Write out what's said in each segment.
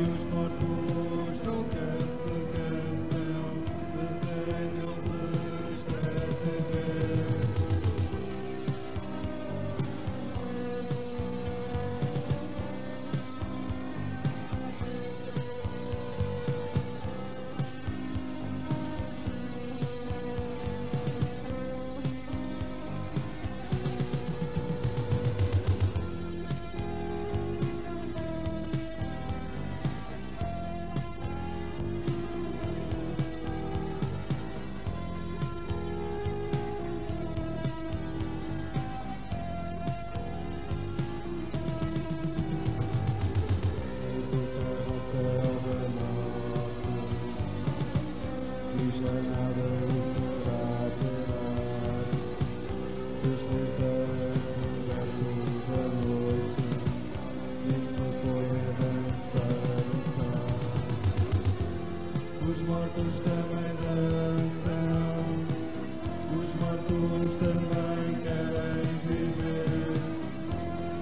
Deus por tu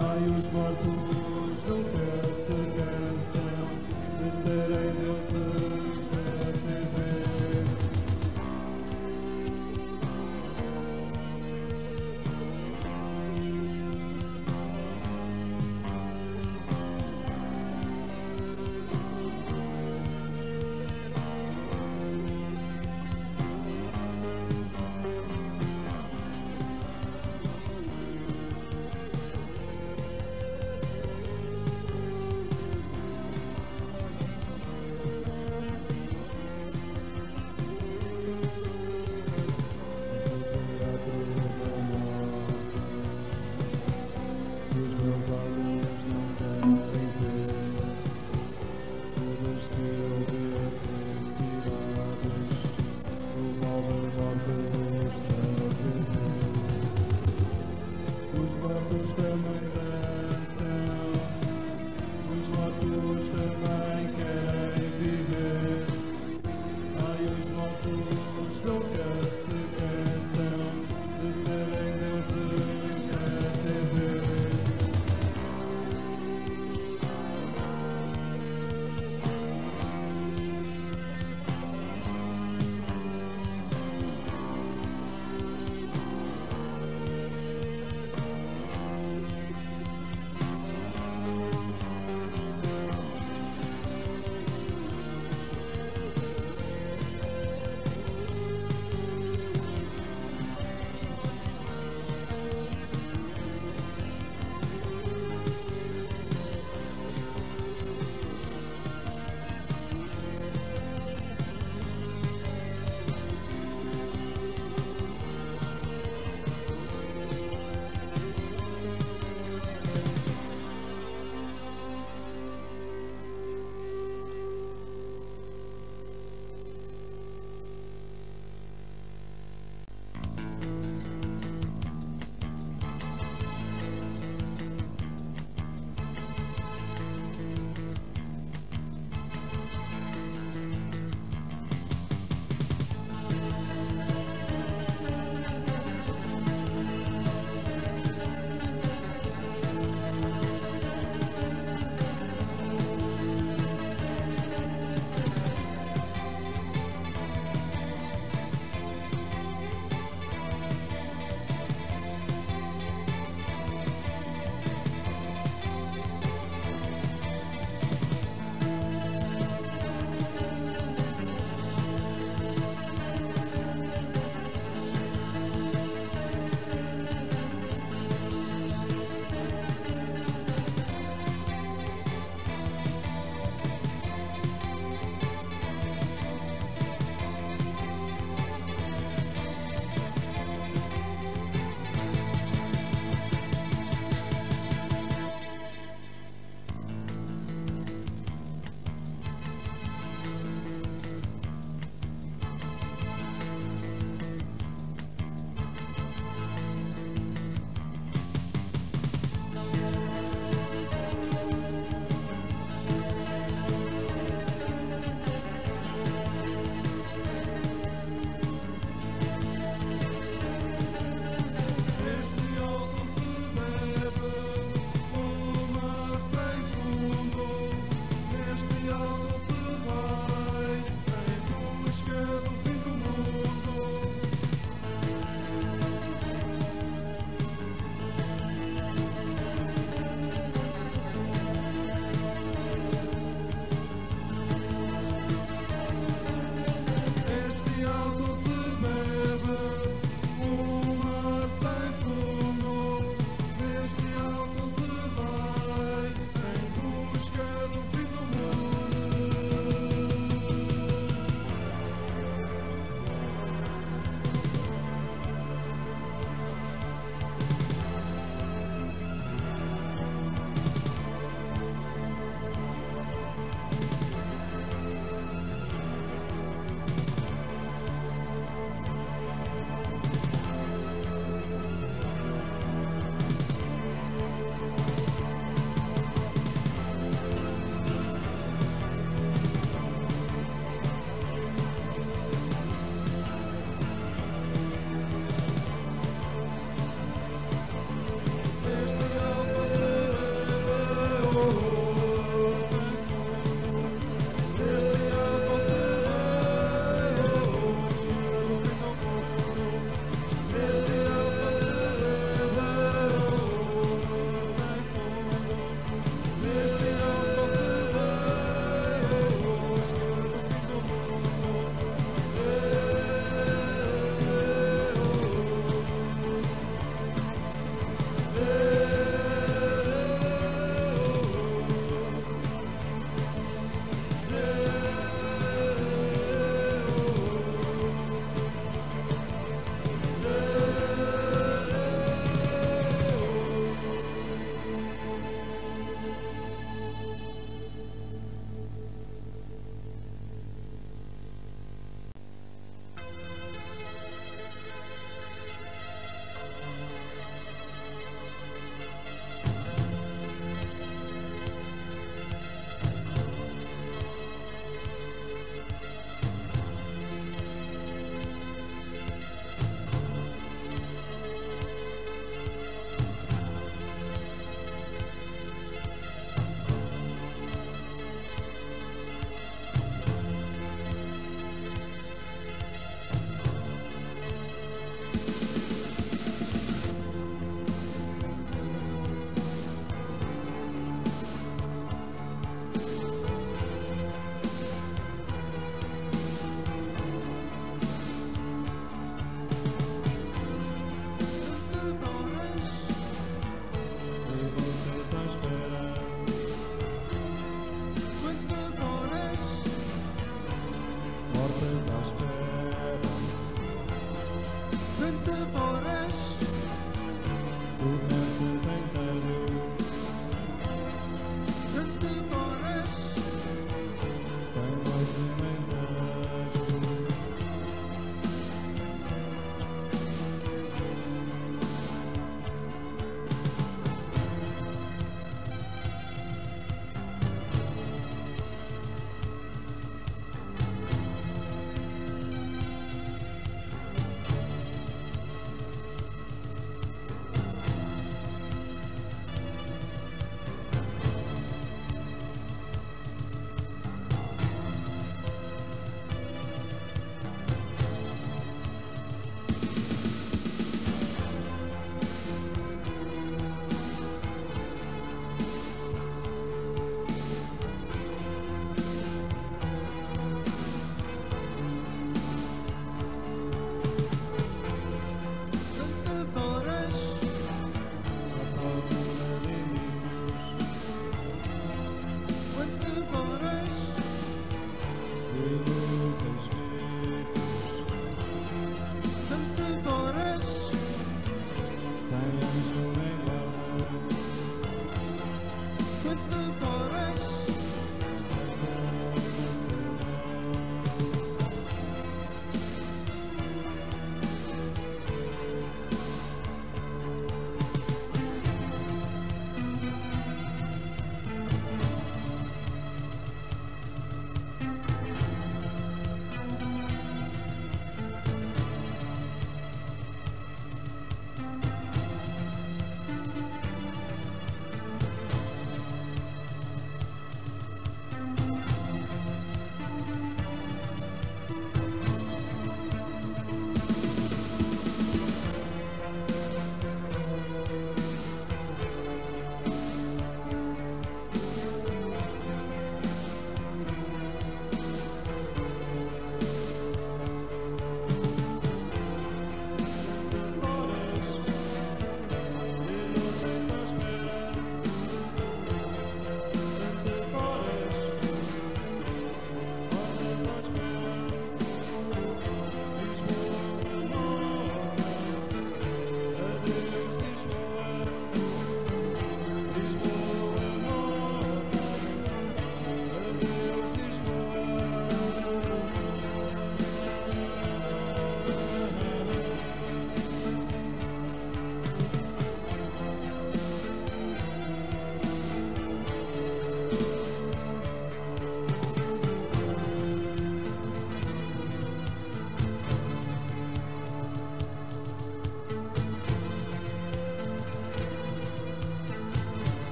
Ai os to não perdem.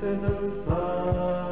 Christus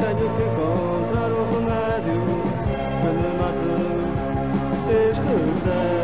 Tenho que encontrar o remédio que me mate este é desejo.